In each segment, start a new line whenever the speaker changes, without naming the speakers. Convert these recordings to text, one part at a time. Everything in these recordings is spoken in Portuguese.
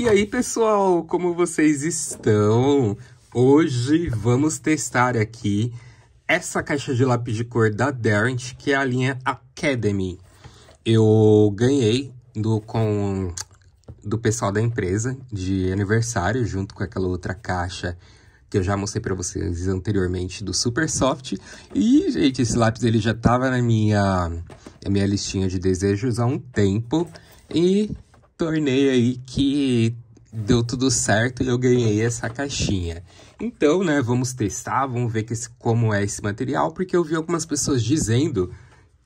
E aí, pessoal, como vocês estão? Hoje vamos testar aqui essa caixa de lápis de cor da Derrent, que é a linha Academy. Eu ganhei do, com, do pessoal da empresa de aniversário, junto com aquela outra caixa que eu já mostrei para vocês anteriormente do Super Soft. E, gente, esse lápis ele já estava na minha, na minha listinha de desejos há um tempo. E tornei aí que deu tudo certo e eu ganhei essa caixinha. Então, né, vamos testar, vamos ver que esse, como é esse material, porque eu vi algumas pessoas dizendo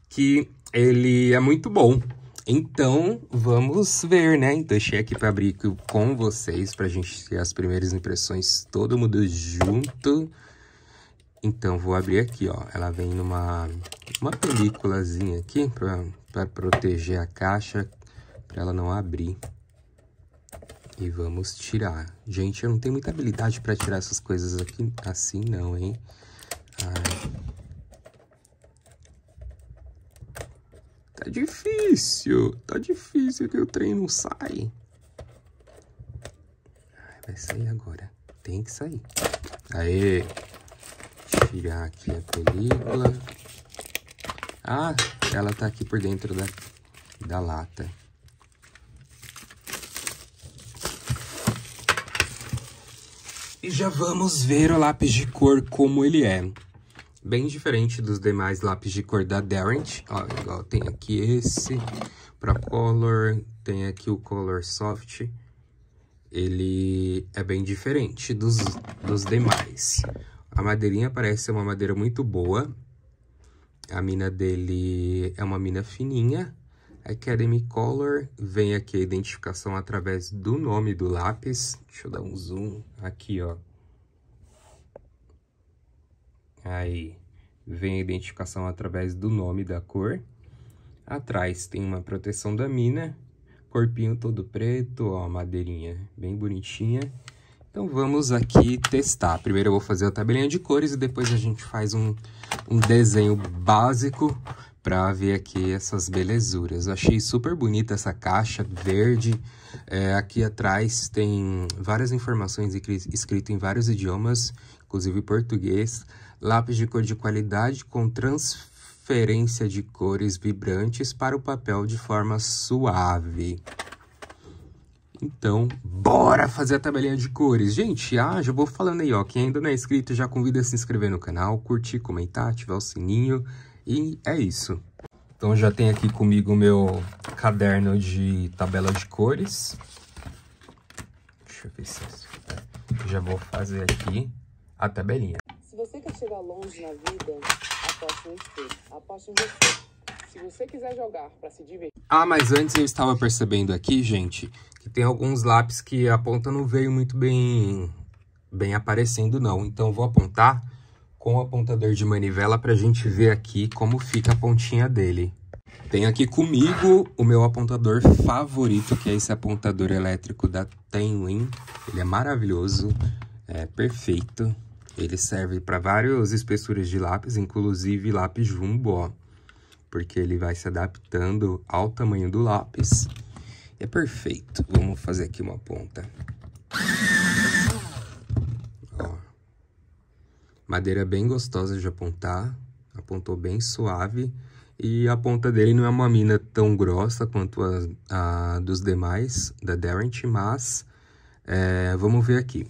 que ele é muito bom. Então, vamos ver, né? Então, deixei aqui para abrir com vocês, pra gente ter as primeiras impressões todo mundo junto. Então, vou abrir aqui, ó. Ela vem numa uma películazinha aqui para proteger a caixa para ela não abrir. E vamos tirar. Gente, eu não tenho muita habilidade para tirar essas coisas aqui assim não, hein? Ai. Tá difícil, tá difícil que o trem não sai. Vai sair agora, tem que sair. Aê! Tirar aqui a película. Ah, ela tá aqui por dentro da, da lata. E já vamos ver o lápis de cor como ele é. Bem diferente dos demais lápis de cor da Derrent. Ó, igual tem aqui esse para Color, tem aqui o Color Soft. Ele é bem diferente dos, dos demais. A madeirinha parece ser uma madeira muito boa. A mina dele é uma mina fininha. Academy Color, vem aqui a identificação através do nome do lápis. Deixa eu dar um zoom aqui, ó. Aí, vem a identificação através do nome da cor. Atrás tem uma proteção da mina, corpinho todo preto, ó, madeirinha bem bonitinha. Então, vamos aqui testar. Primeiro eu vou fazer a tabelinha de cores e depois a gente faz um, um desenho básico para ver aqui essas belezuras. Achei super bonita essa caixa verde. É, aqui atrás tem várias informações escritas em vários idiomas, inclusive português. Lápis de cor de qualidade com transferência de cores vibrantes para o papel de forma suave. Então, bora fazer a tabelinha de cores. Gente, ah, já vou falando aí, ó. Quem ainda não é inscrito, já convida a se inscrever no canal, curtir, comentar, ativar o sininho e é isso. Então já tem aqui comigo o meu caderno de tabela de cores. Deixa eu ver se... Já vou fazer aqui a tabelinha.
Se você quer chegar longe na vida, aposte no espelho. Aposte em você. Se você quiser jogar para se divertir...
Ah, mas antes eu estava percebendo aqui, gente, que tem alguns lápis que a ponta não veio muito bem, bem aparecendo, não. Então, vou apontar com o apontador de manivela para a gente ver aqui como fica a pontinha dele. Tenho aqui comigo o meu apontador favorito, que é esse apontador elétrico da Tenwin. Ele é maravilhoso, é perfeito. Ele serve para várias espessuras de lápis, inclusive lápis jumbo, ó. Porque ele vai se adaptando ao tamanho do lápis. É perfeito. Vamos fazer aqui uma ponta. Madeira bem gostosa de apontar, apontou bem suave. E a ponta dele não é uma mina tão grossa quanto a, a dos demais, da Derrent, mas é, vamos ver aqui.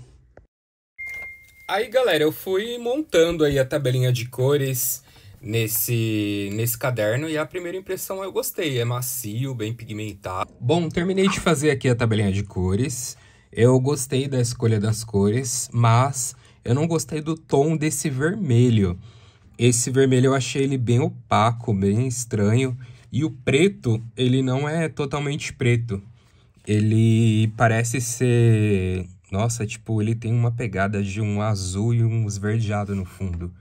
Aí, galera, eu fui montando aí a tabelinha de cores nesse, nesse caderno e a primeira impressão eu gostei, é macio, bem pigmentado. Bom, terminei de fazer aqui a tabelinha de cores. Eu gostei da escolha das cores, mas eu não gostei do tom desse vermelho. Esse vermelho eu achei ele bem opaco, bem estranho. E o preto, ele não é totalmente preto. Ele parece ser... Nossa, tipo, ele tem uma pegada de um azul e um esverdeado no fundo.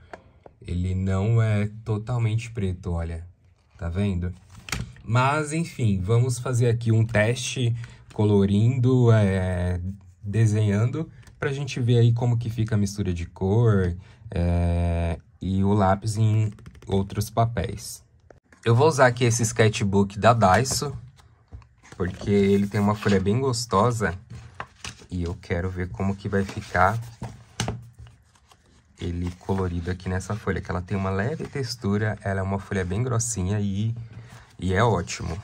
Ele não é totalmente preto, olha. Tá vendo? Mas, enfim, vamos fazer aqui um teste colorindo, é, desenhando para a gente ver aí como que fica a mistura de cor é, e o lápis em outros papéis. Eu vou usar aqui esse sketchbook da Daiso, porque ele tem uma folha bem gostosa E eu quero ver como que vai ficar ele colorido aqui nessa folha, que ela tem uma leve textura, ela é uma folha bem grossinha e, e é ótimo.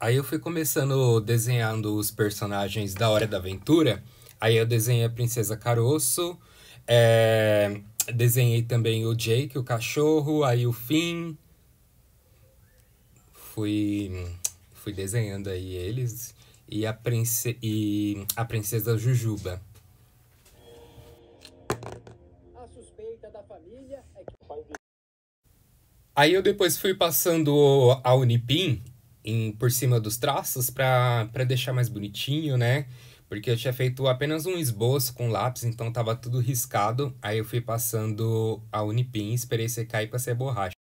Aí eu fui começando desenhando os personagens da Hora da Aventura, aí eu desenhei a Princesa Caroço, é, desenhei também o Jake, o cachorro, aí o Finn, fui, fui desenhando aí eles, e a, prince, e a Princesa Jujuba. Aí eu depois fui passando a Unipin em, por cima dos traços para deixar mais bonitinho, né? Porque eu tinha feito apenas um esboço com lápis, então tava tudo riscado. Aí eu fui passando a Unipin, esperei secar e passei a borracha.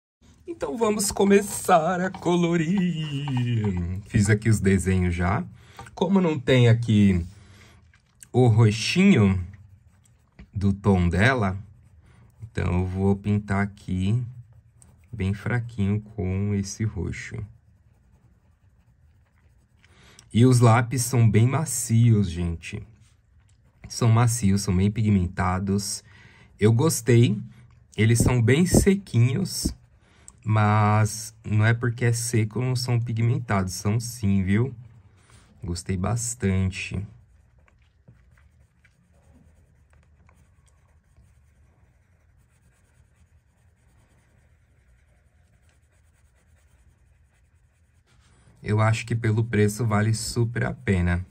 Então vamos começar a colorir. Fiz aqui os desenhos já. Como não tem aqui o roxinho do tom dela, então eu vou pintar aqui bem fraquinho com esse roxo. E os lápis são bem macios, gente. São macios, são bem pigmentados. Eu gostei. Eles são bem sequinhos, mas não é porque é seco não são pigmentados. São sim, viu? Gostei bastante. Eu acho que pelo preço vale super a pena.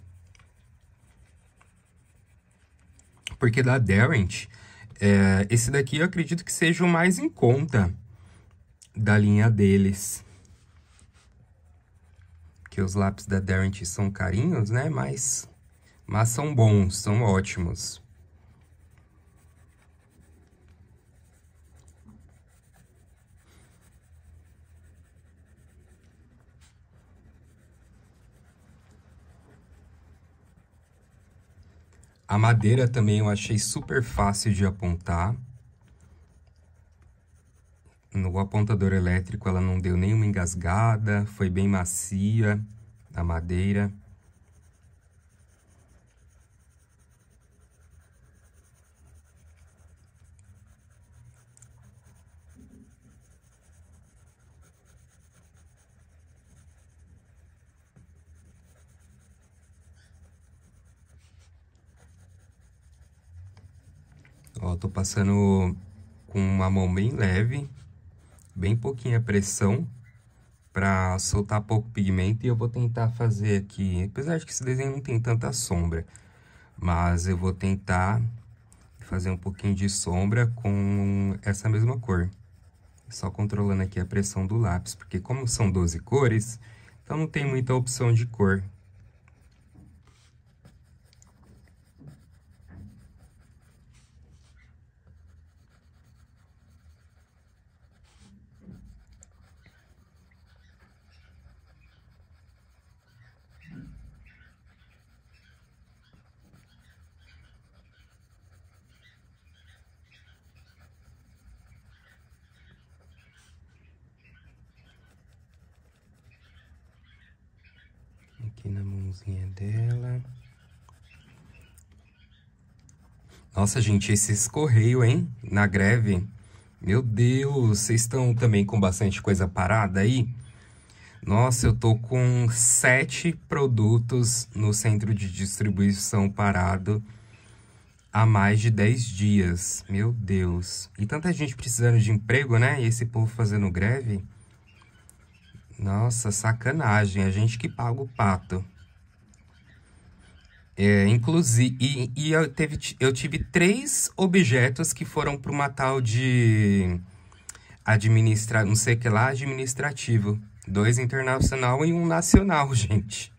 Porque da Derrent, é, esse daqui eu acredito que seja o mais em conta da linha deles. Que os lápis da Derrent são carinhos, né? Mas, mas são bons, são ótimos. A madeira também eu achei super fácil de apontar. No apontador elétrico ela não deu nenhuma engasgada, foi bem macia a madeira. Ó, tô passando com uma mão bem leve, bem pouquinha pressão, para soltar pouco pigmento. E eu vou tentar fazer aqui, apesar de que esse desenho não tem tanta sombra, mas eu vou tentar fazer um pouquinho de sombra com essa mesma cor. Só controlando aqui a pressão do lápis, porque como são 12 cores, então não tem muita opção de cor. Aqui na mãozinha dela. Nossa, gente, esse escorreio, hein? Na greve. Meu Deus, vocês estão também com bastante coisa parada aí? Nossa, eu tô com sete produtos no centro de distribuição parado há mais de dez dias. Meu Deus. E tanta gente precisando de emprego, né? E esse povo fazendo greve. Nossa, sacanagem. A gente que paga o pato. É, inclusive, e, e eu, teve, eu tive três objetos que foram para uma tal de administrar, não sei que lá, administrativo. Dois internacional e um nacional, gente.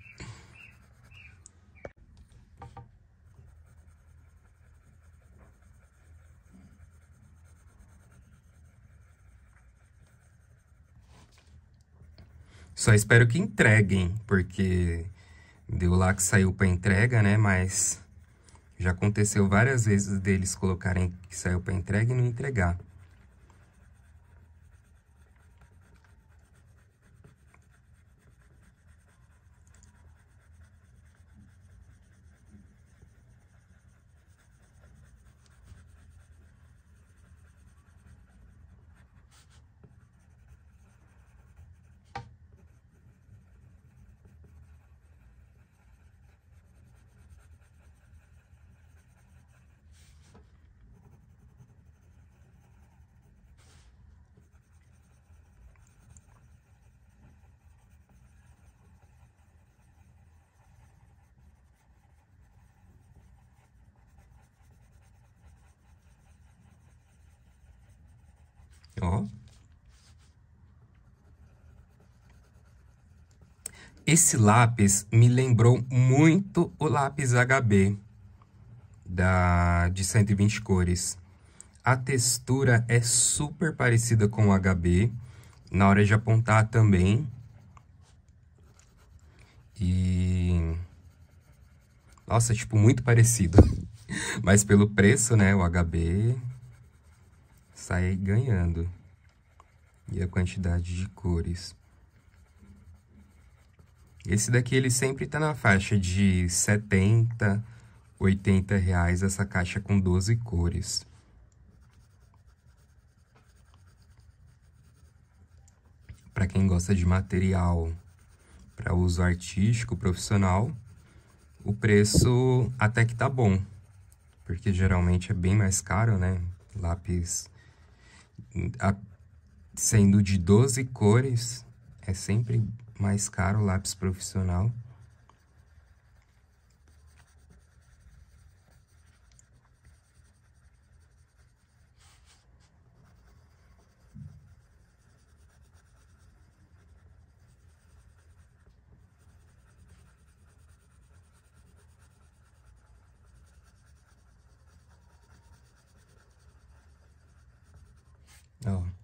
Só espero que entreguem, porque deu lá que saiu para entrega, né? Mas já aconteceu várias vezes deles colocarem que saiu para entrega e não entregar. Esse lápis me lembrou muito o lápis HB da, de 120 cores. A textura é super parecida com o HB, na hora de apontar também. E... Nossa, tipo, muito parecido. Mas pelo preço, né, o HB sai ganhando. E a quantidade de cores. Esse daqui, ele sempre tá na faixa de 70, 80 reais, essa caixa com 12 cores. Para quem gosta de material para uso artístico, profissional, o preço até que tá bom. Porque geralmente é bem mais caro, né? Lápis a, sendo de 12 cores, é sempre mais caro lápis profissional. Ó.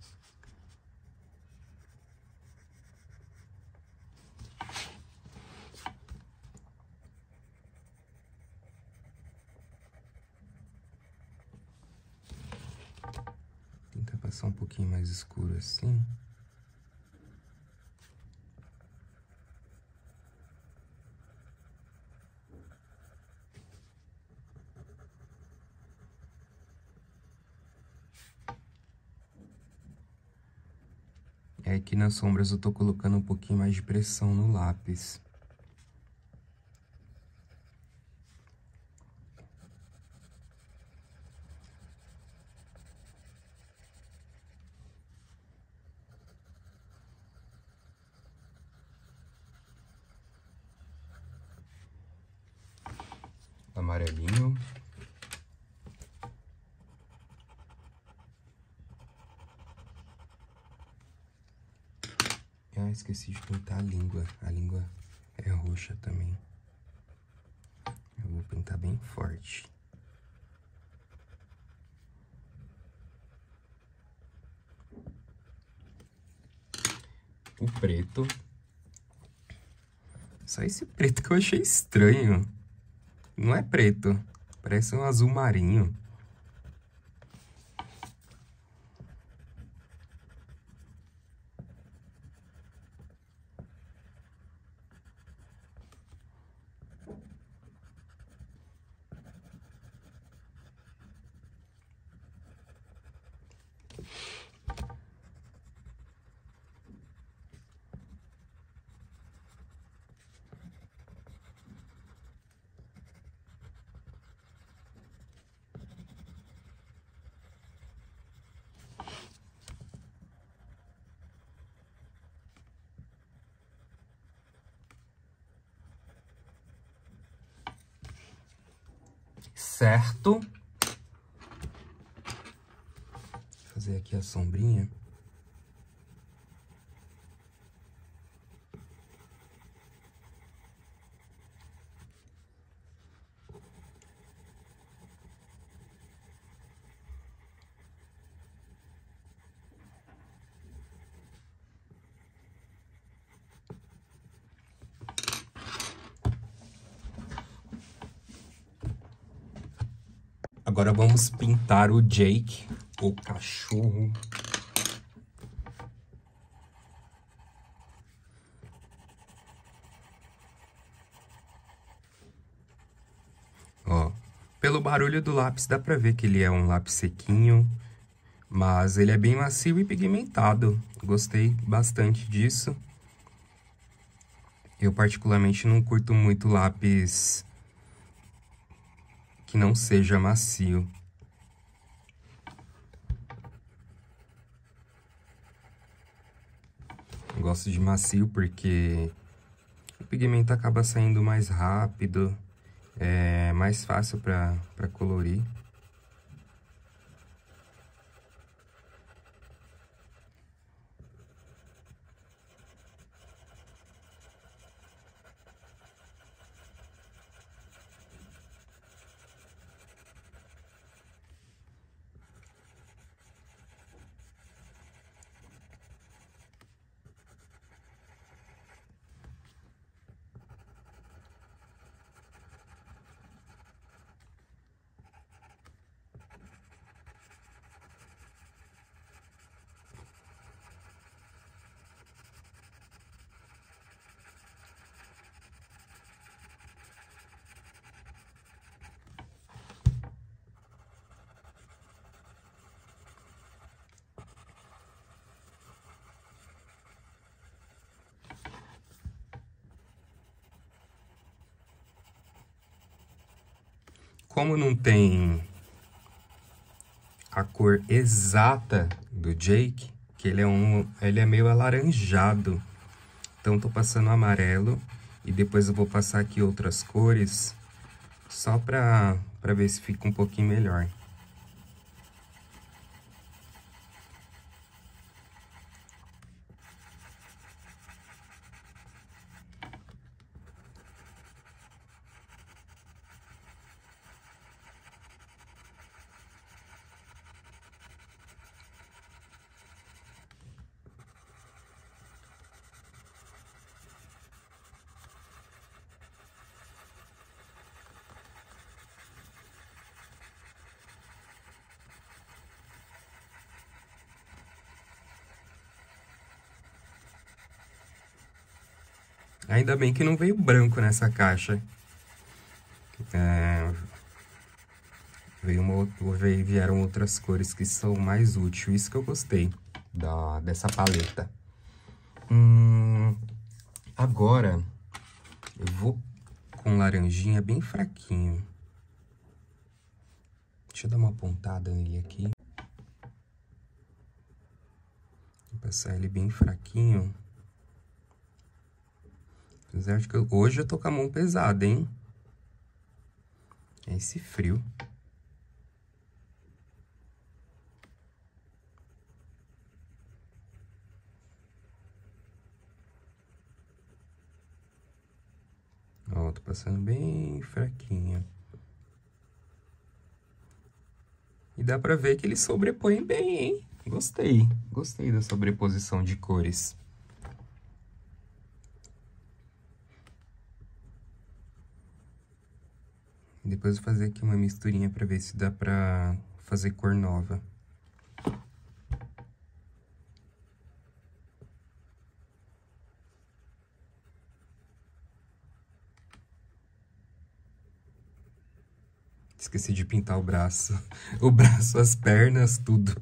Passar um pouquinho mais escuro assim. É aqui nas sombras eu tô colocando um pouquinho mais de pressão no lápis. Amarelinho. Ah, esqueci de pintar a língua. A língua é roxa também. Eu vou pintar bem forte. O preto. Só esse preto que eu achei estranho. Não é preto. Parece um azul marinho. Certo? Vou fazer aqui a sombrinha. Agora vamos pintar o Jake, o cachorro. Ó, pelo barulho do lápis dá pra ver que ele é um lápis sequinho, mas ele é bem macio e pigmentado. Gostei bastante disso. Eu particularmente não curto muito lápis que não seja macio. Gosto de macio porque o pigmento acaba saindo mais rápido, é mais fácil para colorir. Como não tem a cor exata do Jake, que ele é, um, ele é meio alaranjado. Então, tô passando amarelo e depois eu vou passar aqui outras cores, só pra ver se fica um pouquinho melhor. Ainda bem que não veio branco nessa caixa. É... Veio uma, veio, vieram outras cores que são mais úteis. Isso que eu gostei da, dessa paleta. Hum, agora, eu vou com laranjinha bem fraquinho. Deixa eu dar uma pontada nele aqui. Vou passar ele bem fraquinho. Que eu, hoje eu tô com a mão pesada, hein? É esse frio. Ó, tô passando bem fraquinho. E dá pra ver que ele sobrepõe bem, hein? Gostei. Gostei da sobreposição de cores. Depois vou fazer aqui uma misturinha pra ver se dá pra fazer cor nova. Esqueci de pintar o braço. O braço, as pernas, tudo.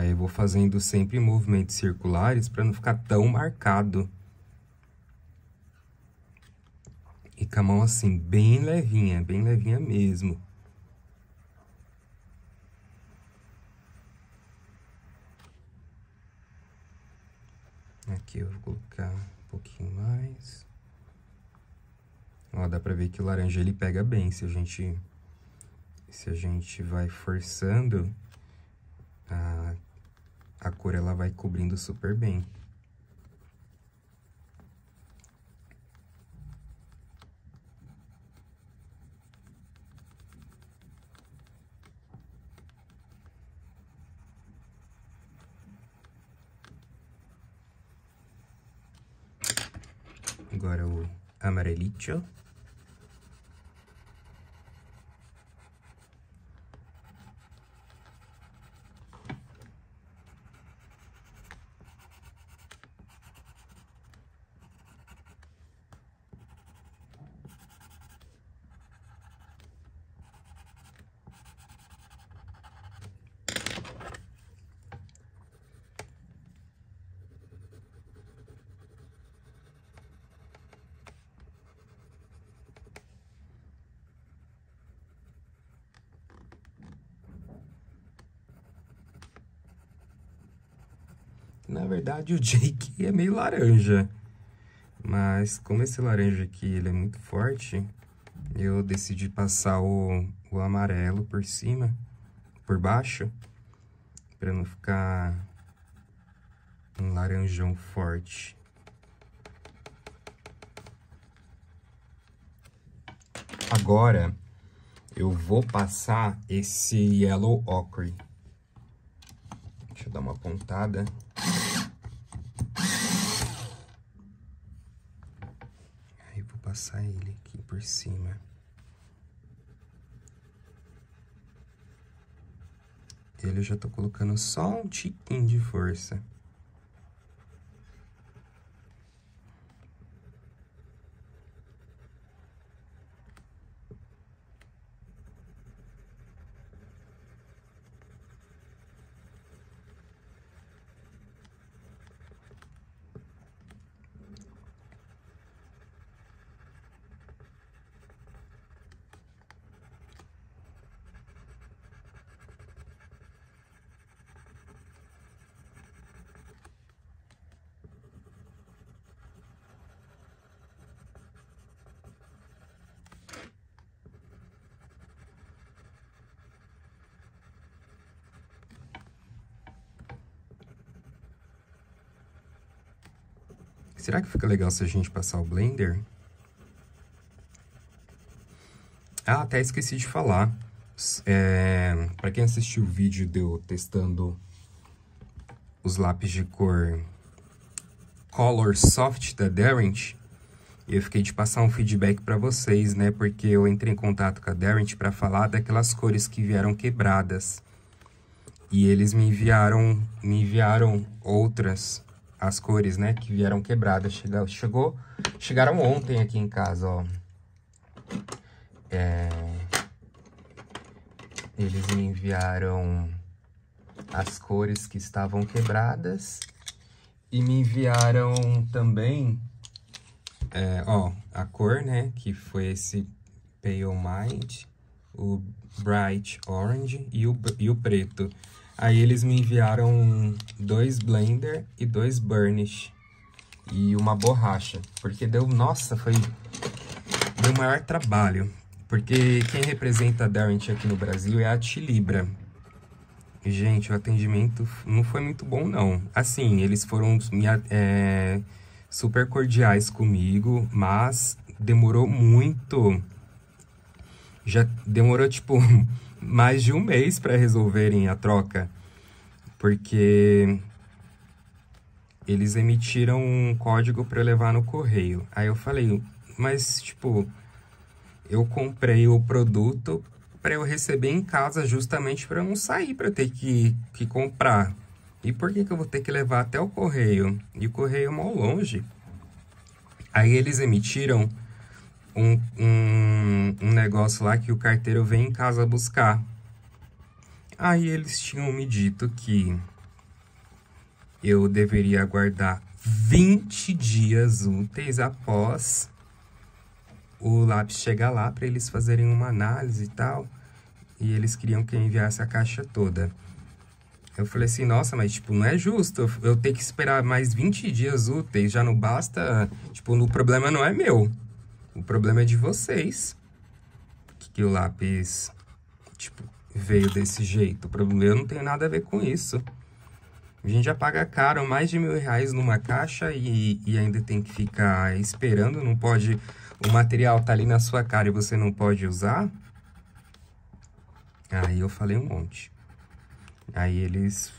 Aí eu vou fazendo sempre movimentos circulares para não ficar tão marcado. E com a mão assim, bem levinha, bem levinha mesmo. Aqui eu vou colocar um pouquinho mais. Ó, dá pra ver que o laranja ele pega bem se a gente se a gente vai forçando a cor ela vai cobrindo super bem. Agora o amarelito. Na verdade, o Jake é meio laranja. Mas como esse laranja aqui ele é muito forte, eu decidi passar o, o amarelo por cima, por baixo, para não ficar um laranjão forte. Agora, eu vou passar esse Yellow Ochre. Deixa eu dar uma pontada. Aí vou passar ele aqui por cima. Ele eu já tô colocando só um tiquinho de força. Será que fica legal se a gente passar o Blender? Ah, até esqueci de falar. É, para quem assistiu o vídeo de eu testando os lápis de cor Color Soft da Derrent, eu fiquei de passar um feedback para vocês, né? Porque eu entrei em contato com a Derrent para falar daquelas cores que vieram quebradas. E eles me enviaram, me enviaram outras as cores, né, que vieram quebradas. Chegou, chegaram ontem aqui em casa, ó. É... Eles me enviaram as cores que estavam quebradas e me enviaram também, é, ó, a cor, né, que foi esse Pale Mind, o Bright Orange e o, e o preto. Aí eles me enviaram dois blender e dois burnish e uma borracha, porque deu, nossa, foi deu maior trabalho, porque quem representa a Darrent aqui no Brasil é a Tilibra. Gente, o atendimento não foi muito bom, não. Assim, eles foram é, super cordiais comigo, mas demorou muito. Já demorou, tipo, mais de um mês para resolverem a troca, porque eles emitiram um código para levar no correio. Aí eu falei, mas tipo, eu comprei o produto para eu receber em casa justamente para não sair para ter que, que comprar. E por que, que eu vou ter que levar até o correio? E o correio é mal longe. Aí eles emitiram um, um, um negócio lá que o carteiro vem em casa buscar. Aí eles tinham me dito que eu deveria aguardar 20 dias úteis após o lápis chegar lá para eles fazerem uma análise e tal. E eles queriam que eu enviasse a caixa toda. Eu falei assim, nossa, mas tipo, não é justo eu, eu ter que esperar mais 20 dias úteis, já não basta, tipo, o problema não é meu. O problema é de vocês. Que, o lápis, tipo, veio desse jeito. O problema eu não tenho nada a ver com isso. A gente já paga caro, mais de mil reais numa caixa e, e ainda tem que ficar esperando. Não pode... O material tá ali na sua cara e você não pode usar. Aí eu falei um monte. Aí eles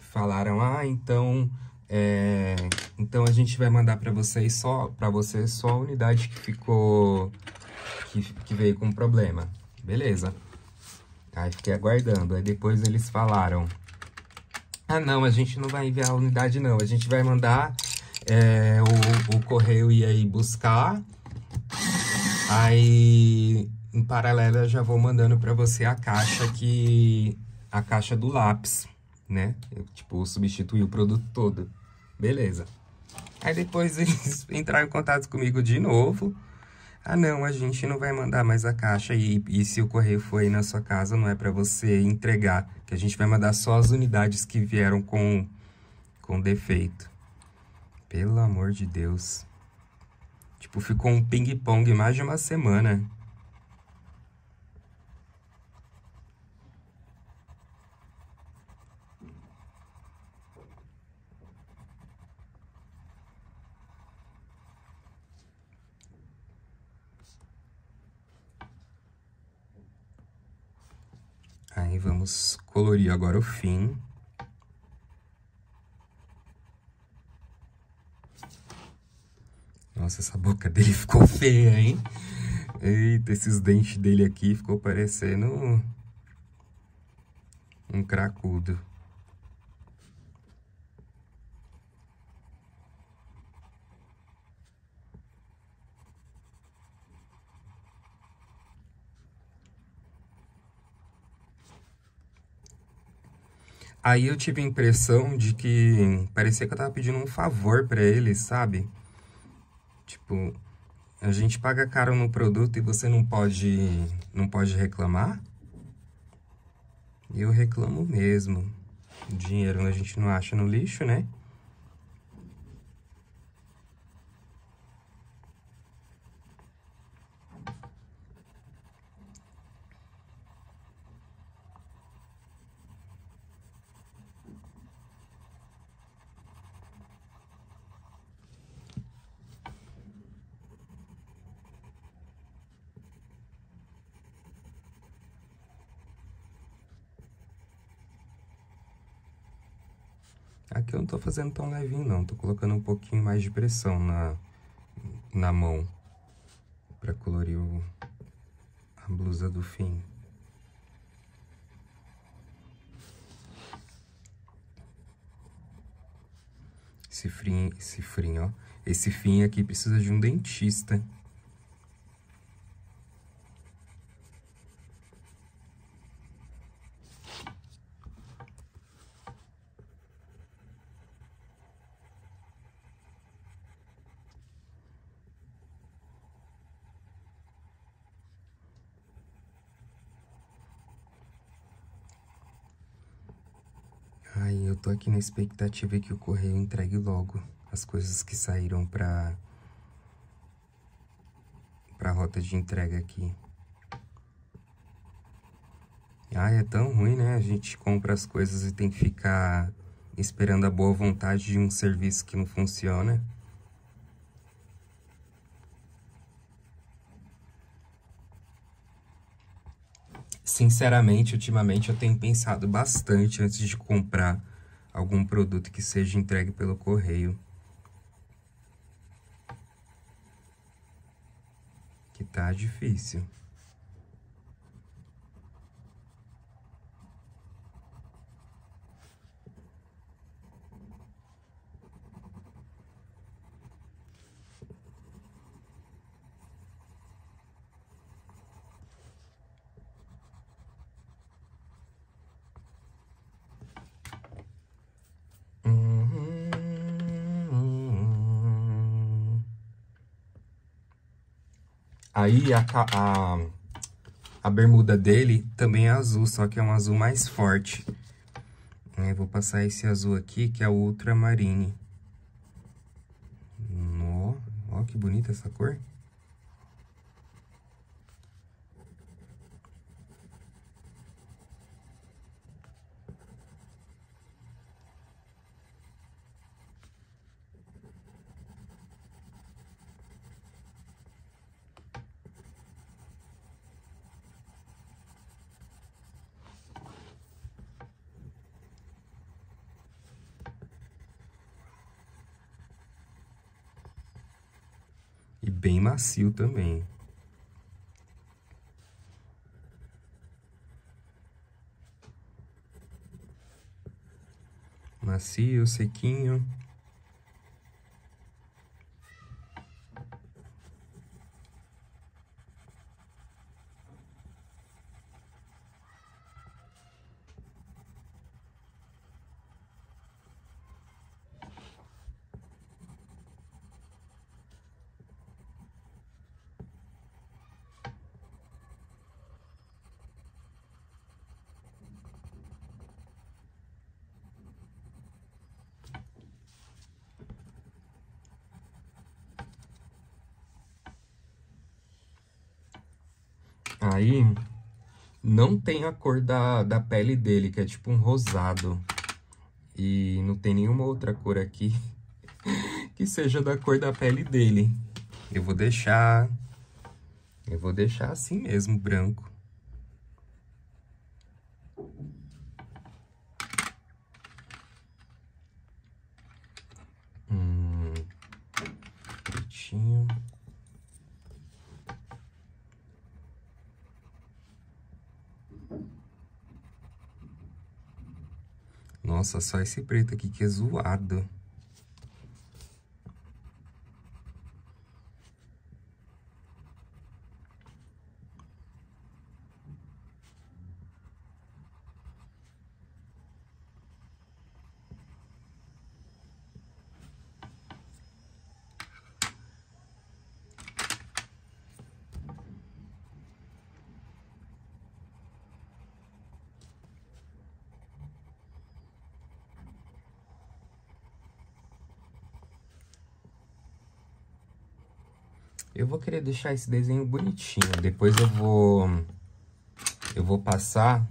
falaram, ah, então É, então a gente vai mandar para vocês só para vocês só a unidade que ficou que, que veio com problema. Beleza. Aí fiquei aguardando. Aí depois eles falaram: "Ah, não, a gente não vai enviar a unidade não. A gente vai mandar é, o, o correio ir aí buscar. Aí em paralelo eu já vou mandando para você a caixa que a caixa do lápis, né? Eu, tipo, substituir o produto todo. Beleza. Aí depois eles entraram em contato comigo de novo. Ah, não, a gente não vai mandar mais a caixa e, e se o correio for aí na sua casa, não é para você entregar, que a gente vai mandar só as unidades que vieram com, com defeito. Pelo amor de Deus. Tipo, ficou um ping-pong mais de uma semana. Aí vamos colorir agora o fim. Nossa, essa boca dele ficou feia, hein? Eita, esses dentes dele aqui ficou parecendo um cracudo. Aí eu tive a impressão de que parecia que eu tava pedindo um favor pra ele, sabe? Tipo, a gente paga caro no produto e você não pode, não pode reclamar? Eu reclamo mesmo. Dinheiro a gente não acha no lixo, né? Tô fazendo tão levinho, não. Tô colocando um pouquinho mais de pressão na, na mão pra colorir o, a blusa do fim. Esse fim, esse fim, ó. Esse fim aqui precisa de um dentista. Ai, eu tô aqui na expectativa que o correio entregue logo as coisas que saíram pra, pra rota de entrega aqui. Ai, é tão ruim, né? A gente compra as coisas e tem que ficar esperando a boa vontade de um serviço que não funciona. Sinceramente, ultimamente eu tenho pensado bastante antes de comprar algum produto que seja entregue pelo correio. Que tá difícil. Aí a, a, a bermuda dele também é azul, só que é um azul mais forte. Vou passar esse azul aqui, que é o Ultramarine. Ó, ó que bonita essa cor. Macio também. Macio, sequinho. Aí, não tem a cor da, da pele dele, que é tipo um rosado. E não tem nenhuma outra cor aqui que seja da cor da pele dele. Eu vou deixar... Eu vou deixar assim mesmo, branco. Hum, pretinho. Nossa, só esse preto aqui que é zoado. Eu vou querer deixar esse desenho bonitinho. Depois eu vou... Eu vou passar...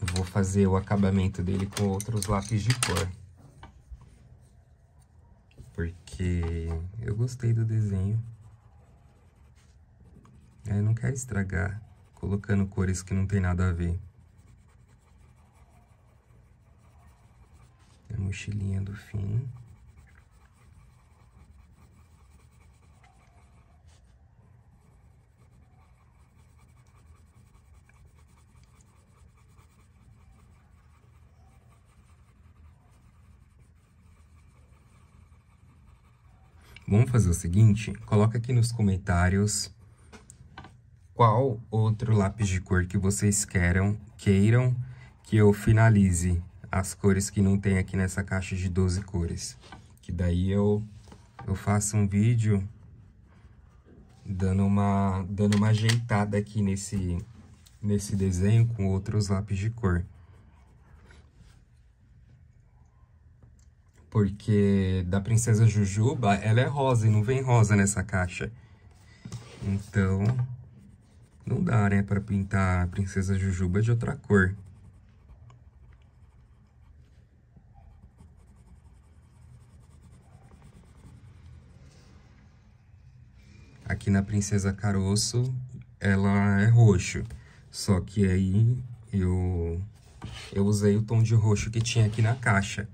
Vou fazer o acabamento dele com outros lápis de cor. Porque eu gostei do desenho. Eu não quero estragar colocando cores que não tem nada a ver. A mochilinha do fim. Vamos fazer o seguinte, coloca aqui nos comentários qual outro lápis de cor que vocês queiram, queiram que eu finalize as cores que não tem aqui nessa caixa de 12 cores. Que daí eu, eu faço um vídeo dando uma, dando uma ajeitada aqui nesse, nesse desenho com outros lápis de cor. Porque da Princesa Jujuba, ela é rosa e não vem rosa nessa caixa. Então, não dá, né, pra pintar a Princesa Jujuba de outra cor. Aqui na Princesa Caroço, ela é roxo. Só que aí eu, eu usei o tom de roxo que tinha aqui na caixa.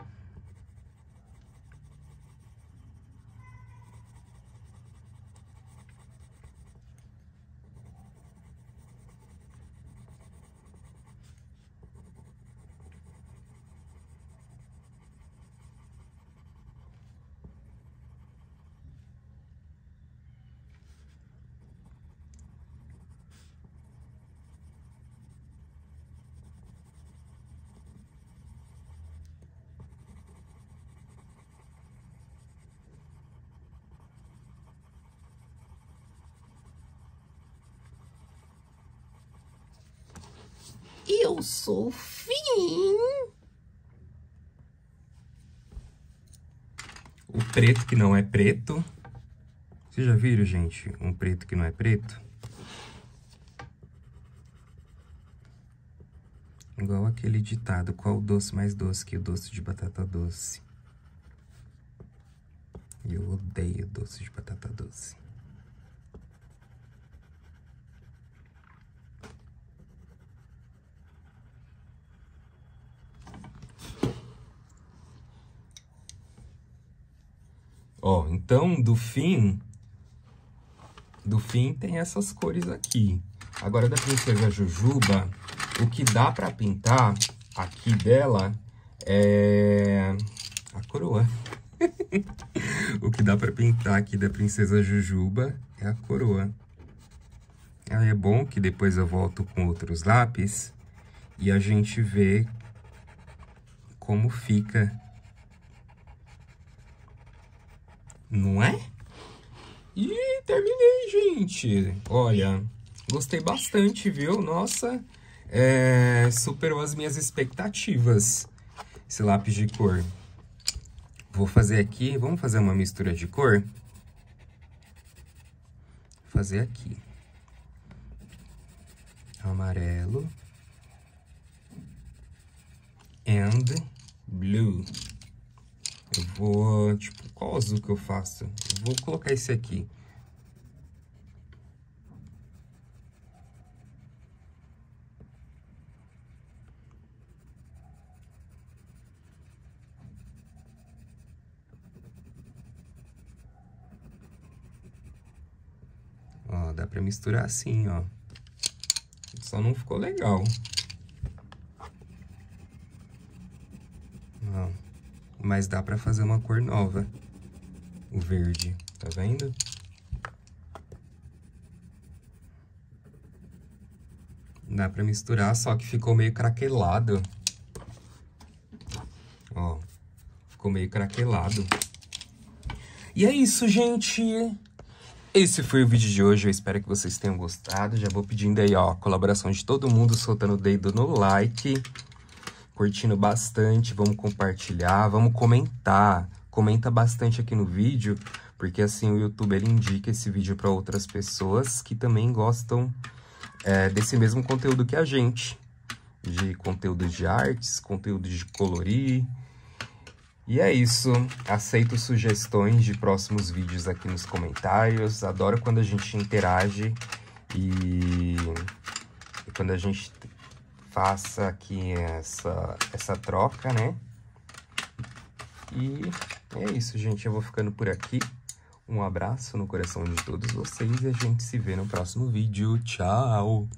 Eu sou fim. O preto que não é preto. Vocês já viram, gente, um preto que não é preto? Igual aquele ditado, qual o doce mais doce que o doce de batata doce? Eu odeio doce de batata doce. Ó, então, do fim, do fim tem essas cores aqui. Agora, da Princesa Jujuba, o que dá pra pintar aqui dela é a coroa. o que dá pra pintar aqui da Princesa Jujuba é a coroa. Aí é bom que depois eu volto com outros lápis e a gente vê como fica. Não é? E terminei, gente. Olha, gostei bastante, viu? Nossa, é, superou as minhas expectativas esse lápis de cor. Vou fazer aqui, vamos fazer uma mistura de cor? Vou fazer aqui. Amarelo. And blue. Eu vou, tipo, qual azul que eu faço? Eu vou colocar esse aqui. Ó, dá pra misturar assim, ó. Só não ficou legal. Ó, mas dá pra fazer uma cor nova. O verde, tá vendo? Dá pra misturar, só que ficou meio craquelado. Ó, ficou meio craquelado. E é isso, gente. Esse foi o vídeo de hoje, eu espero que vocês tenham gostado. Já vou pedindo aí, ó, a colaboração de todo mundo, soltando o dedo no like, curtindo bastante, vamos compartilhar, vamos comentar. Comenta bastante aqui no vídeo, porque assim o YouTube ele indica esse vídeo para outras pessoas que também gostam é, desse mesmo conteúdo que a gente. De conteúdo de artes, conteúdo de colorir, e é isso. Aceito sugestões de próximos vídeos aqui nos comentários. Adoro quando a gente interage e, e quando a gente faça aqui essa, essa troca, né? E é isso, gente. Eu vou ficando por aqui. Um abraço no coração de todos vocês e a gente se vê no próximo vídeo. Tchau!